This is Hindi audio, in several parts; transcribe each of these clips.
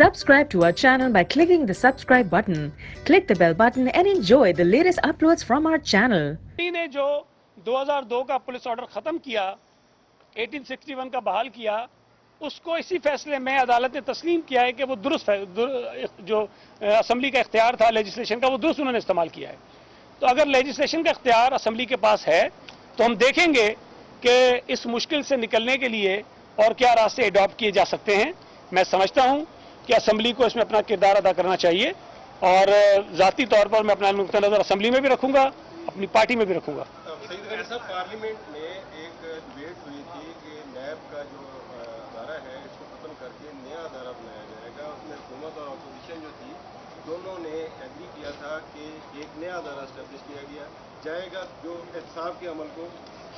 Subscribe to our channel by clicking the subscribe button. Click the bell button and enjoy the latest uploads from our channel. ने जो 2002 का पुलिस ऑर्डर खत्म किया 1861 का बहाल किया उसको इसी फैसले में अदालत ने तस्लीम किया है कि वो दुरुस्त दुर, जो असम्बली का इख्तियार था लेजिस्लेशन का वो दुरुस्त उन्होंने इस्तेमाल किया है तो अगर लेजिस्लेशन का इख्तियार असम्बली के पास है तो हम देखेंगे कि इस मुश्किल से निकलने के लिए और क्या रास्ते अडॉप्ट किए जा सकते हैं मैं समझता हूँ कि असम्बली को इसमें अपना किरदार अदा करना चाहिए और ज़ाती तौर पर मैं अपना नुक़ नज़र असम्बली में भी रखूँगा, अपनी पार्टी में भी रखूँगा। पार्लियामेंट में एक डिबेट हुई थी कि नैब का जो अदारा है, इसको खत्म करके नया अदारा बनाया जाएगा। उसमें हुकूमत और अपोजिशन जो थी, दोनों ने एग्री किया था कि एक नया अदारा स्टैब्लिश किया गया, जाएगा जो एहसाब के अमल को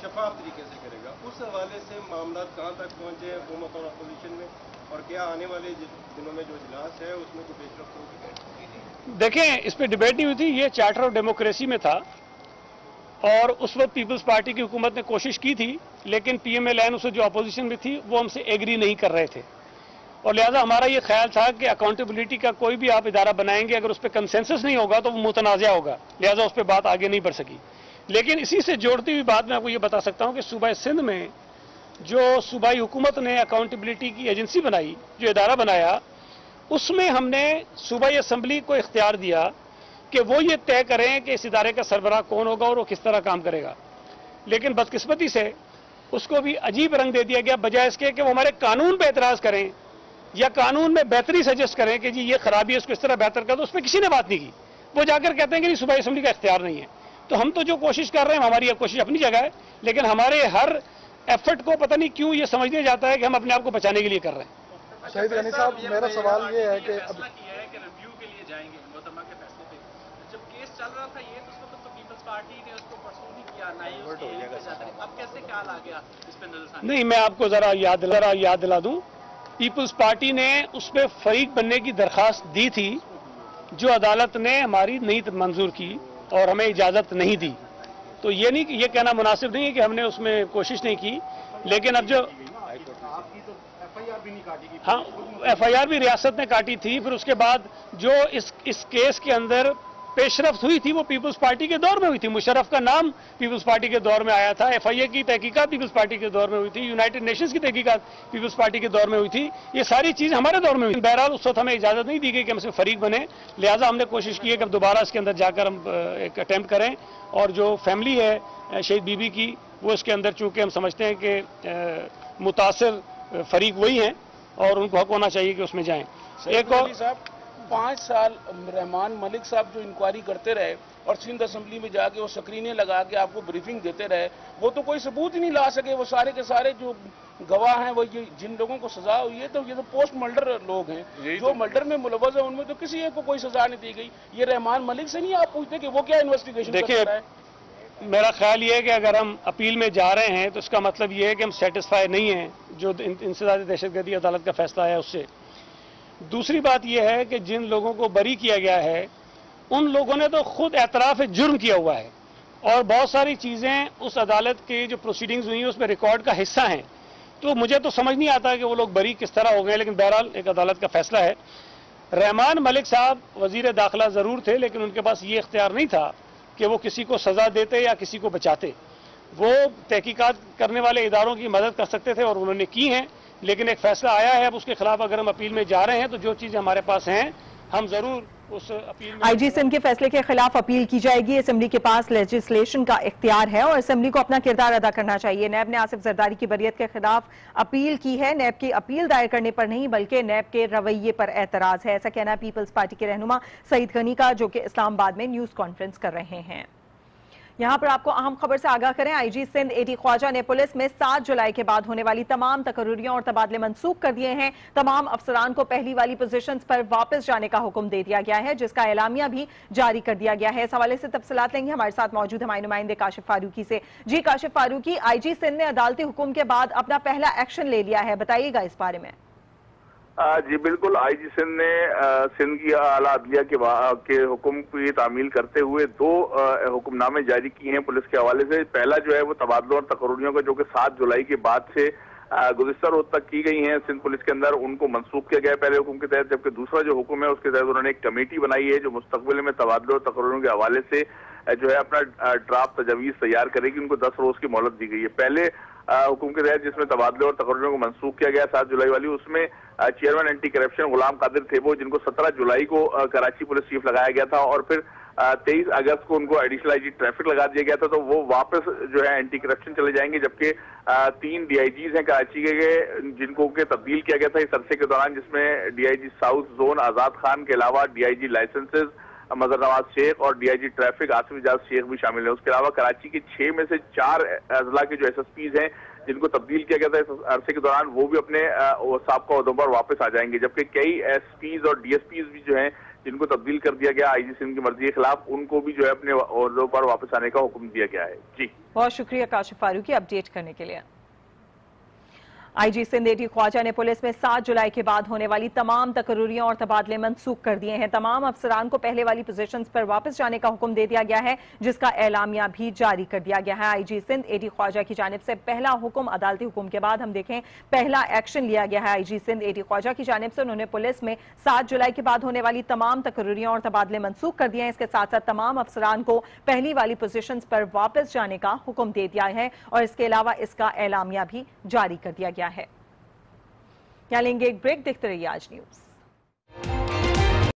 शफाफ तरीके से करेगा। उस हवाले से मामला कहाँ तक पहुँचे हैं हुकूमत और अपोजिशन में? और क्या आने वाले दिनों में जो इजलास है, उसमें कोई पेशरफ होगी देखें, इस पर डिबेट नहीं हुई थी, ये चार्टर ऑफ़ डेमोक्रेसी में था और उस वक्त पीपल्स पार्टी की हुकूमत ने कोशिश की थी, लेकिन पीएमएल एन उसमें जो अपोजिशन में थी, वो हमसे एग्री नहीं कर रहे थे। और लिहाजा हमारा ये ख्याल था कि अकाउंटेबिलिटी का कोई भी आप इदारा बनाएँगे, अगर उस पर कंसेंसस नहीं होगा तो वो मुतनाज़ होगा। लिहाजा उस पर बात आगे नहीं बढ़ सकी। लेकिन इसी से जोड़ती हुई बात मैं आपको ये बता सकता हूँ कि सूबा सिंध में जो सूबाई हुकूमत ने अकाउंटेबिलिटी की एजेंसी बनाई, जो इदारा बनाया, उसमें हमने सूबाई असम्बली को इख्तियार दिया कि वो ये तय करें कि इस इदारे का सरबराह कौन होगा और वो किस तरह काम करेगा। लेकिन बदकिस्मती से उसको भी अजीब रंग दे दिया गया, बजाय इसके कि वो हमारे कानून पर एतराज़ करें या कानून में बेहतरी सजेस्ट करें कि जी ये खराबी है उसको इस तरह बेहतर कर दो उस पर किसी ने बात नहीं की। वो जाकर कहते हैं कि नहीं, सूबाई असम्बली का इख्तियार नहीं है। तो हम तो जो कोशिश कर रहे हैं, हमारी यह कोशिश अपनी जगह है, लेकिन हमारे हर एफर्ट को पता नहीं क्यों ये समझ दिया जाता है कि हम अपने आप को बचाने के लिए कर रहे हैं। शहीद गनी साहब मेरा सवाल ये है कि अब किया है कि रिव्यू के लिए जाएँगे मोहतरमा के फैसले पे। जब केस चल रहा था ये तो उस तो पीपल्स पार्टी ने उसको परसू नहीं किया ना ही उसके अब कैसे ख्याल आ गया इस पे नज़र नहीं मैं आपको जरा याद दिला याद दिला दूँ। पीपल्स पार्टी ने उस पर फरीक बनने की दरखास्त दी थी जो अदालत ने हमारी नहीं मंजूर की और हमें इजाज़त नहीं दी। तो ये नहीं ये कहना मुनासिब नहीं है कि हमने उसमें कोशिश नहीं की, लेकिन अब जो हाँ एफ़ आई आर भी रियासत ने काटी थी, फिर उसके बाद जो इस इस केस के अंदर पेशरफ हुई थी वो पीपल्स पार्टी के दौर में हुई थी। मुशरफ का नाम पीपल्स पार्टी के दौर में आया था। एफ़ आई ए की तहकीकत पीपल्स पार्टी के दौर में हुई थी। यूनाइटेड नेशंस की तहकीकत पीपल्स पार्टी के दौर में हुई थी। ये सारी चीज़ हमारे दौर में हुई बहरहाल उस वक्त हमें इजाज़त नहीं दी गई कि हमसे फरीक बने। लिहाजा हमने कोशिश की है कि अब दोबारा इसके अंदर जाकर हम एक अटैम्प्ट करें। और जो फैमिली है शहीद बीबी की वो इसके अंदर चूँकि हम समझते हैं कि मुतासर फरीक वही हैं और उनको हक होना चाहिए कि उसमें जाएँ। एक और साहब पाँच साल रहमान मलिक साहब जो इंक्वायरी करते रहे और सिंध असम्बली में जाके वो स्क्रीनें लगा के आपको ब्रीफिंग देते रहे वो तो कोई सबूत ही नहीं ला सके। वो सारे के सारे जो गवाह हैं वो ये जिन लोगों को सजा हुई है तो ये तो पोस्ट मर्डर लोग हैं। जो तो मर्डर में मुलवज है उनमें तो किसी एक को कोई सजा नहीं दी गई। ये रहमान मलिक से नहीं आप पूछते कि वो क्या इन्वेस्टिगेशन देखिए मेरा ख्याल ये है कि अगर हम अपील में जा रहे हैं तो इसका मतलब ये है कि हम सेटिस्फाई नहीं हैं जो इंसदादी दहशतगर्दी अदालत का फैसला है उससे। दूसरी बात यह है कि जिन लोगों को बरी किया गया है, उन लोगों ने तो खुद एतराफ़ जुर्म किया हुआ है। और बहुत सारी चीज़ें उस अदालत की जो प्रोसीडिंग्स हुई हैं, उसमें रिकॉर्ड का हिस्सा हैं। तो मुझे तो समझ नहीं आता कि वो लोग बरी किस तरह हो गए, लेकिन बहरहाल एक अदालत का फैसला है। रहमान मलिक साहब वज़ीर दाखिला ज़रूर थे, लेकिन उनके पास ये इख्तियार नहीं था कि वो किसी को सज़ा देते या किसी को बचाते। वो तहकीकात करने वाले इदारों की मदद कर सकते थे और उन्होंने की हैं। लेकिन एक फैसला आया है, अब उसके खिलाफ अगर हम अपील में जा रहे हैं तो जो चीज़ें हमारे पास हैं, हम ज़रूर उस अपील आईजी सिंह के फैसले के खिलाफ अपील की जाएगी। असेंबली के पास लेजिस्लेशन का इख्तियार है और असेंबली को अपना किरदार अदा करना चाहिए। नैब ने आसिफ जरदारी की बरियत के खिलाफ अपील की है। नैब की अपील दायर करने पर नहीं, बल्कि नैब के रवैये पर एतराज़ है। ऐसा कहना है पीपल्स पार्टी के रहनुमा सईद गनी का, जो कि इस्लामाबाद में न्यूज़ कॉन्फ्रेंस कर रहे हैं। यहाँ पर आपको अहम खबर से आगाह करें। आईजी सिंध, एटी ख्वाजा ने पुलिस में 7 जुलाई के बाद होने वाली तमाम तकर्रियाँ और तबादले मनसूख कर दिए हैं। तमाम अफसरान को पहली वाली पोजीशन पर वापस जाने का हुक्म दे दिया गया है, जिसका एलामिया भी जारी कर दिया गया है। इस हवाले से तफसलात लेंगे। हमारे साथ मौजूद हमारे नुमाइंदे काशिफ फारूकी से। जी, काशिफ फारूकी, आईजी सिंध ने अदालती हुक्म के बाद अपना पहला एक्शन ले लिया है। बताइएगा इस बारे में। जी बिल्कुल आई जी सिंध ने सिंध की आला अदलिया के, के हुक्म की तामील करते हुए दो हुक्मनामे जारी किए हैं पुलिस के हवाले से। पहला जो है वो तबादलों और तकरूरियों का जो कि सात जुलाई के बाद से गुजशतर रोज तक की गई हैं सिंध पुलिस के अंदर। उनको मंसूख किया गया पहले हुक्म के तहत जबकि दूसरा जो हुक्म है उसके तहत उन्होंने एक कमेटी बनाई है जो मुस्तबिल में तबादलों और तकरीरों के हवाले से जो है अपना ड्राफ्ट तजावीज तैयार करेगी। उनको दस रोज की मोहलत दी गई है। पहले हुक्म के तहत जिसमें तबादले और तकरीरों को मंसूख किया गया सात जुलाई वाली, उसमें chairman anti corruption Ghulam Qadir थे वो, जिनको सत्रह जुलाई को कराची पुलिस चीफ लगाया गया था और फिर तेईस अगस्त को उनको एडिशनल आईजी ट्रैफ़िक लगा दिया गया था तो वो वापस जो है एंटी करप्शन चले जाएँगे, जबकि तीन डीआईजीज हैं कराची के जिनको के तब्दील किया गया था इस अरसे के दौरान, जिसमें DIG south zone Azad Khan के अलावा डीआईजी लाइसेंसेज मजर नवाज़ शेख और डीआईजी ट्रैफ़िक, आसिफ इजाज शेख भी शामिल है। उसके अलावा कराची के छह में से चार अजला के जो एसएसपीज हैं, जिनको तब्दील किया गया था इस अरसे के दौरान, वो भी अपने सबका उहदों पर वापस आ जाएँगे। जबकि कई एसपीज और डीएसपीज भी जो हैं, जिनको तब्दील कर दिया गया आईजी सिंह की मर्ज़ी के खिलाफ, उनको भी जो है अपने उहदों पर वापस आने का हुक्म दिया गया है। जी। बहुत शुक्रिया काशिफ फारूकी अपडेट करने के लिए। आईजी सिंध एडी ख्वाजा ने पुलिस में सात जुलाई के बाद होने वाली तमाम तकरूरियाँ और तबादले मनसूख कर दिए हैं। तमाम अफसरान को पहले वाली पोजीशंस पर वापस जाने का हुक्म दे दिया गया है, जिसका एलामिया भी जारी कर दिया गया है। आईजी सिंध एडी ख्वाजा की जानब से पहला हुक्म अदालती हुक्म के बाद हम देखें, पहला एक्शन लिया गया है आईजी सिंध एडी ख्वाजा की जानब से। उन्होंने पुलिस में सात जुलाई के बाद होने वाली तमाम तकरूरियाँ और तबादले मनसूख कर दिए हैं। इसके साथ साथ तमाम अफसरान को पहली वाली पोजिशन पर वापस जाने का हुक्म दे दिया है और इसके अलावा इसका एलामिया भी जारी कर दिया गया गया है? क्या लेंगे? एक ब्रेक देखते रहिए आज न्यूज़